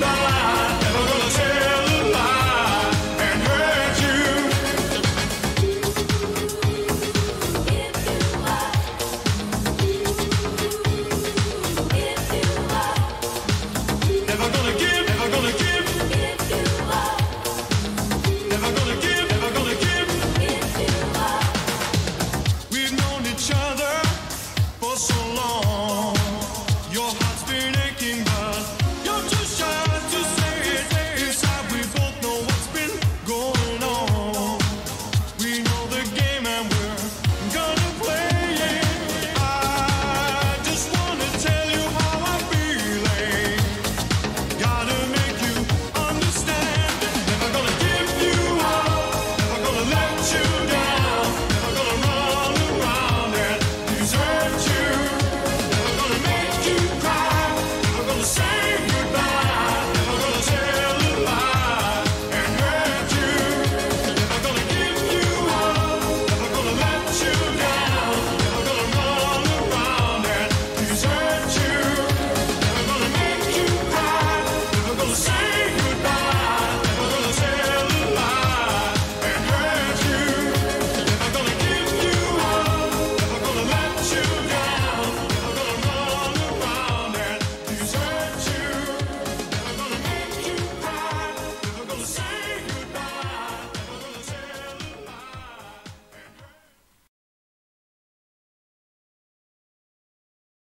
goodbye.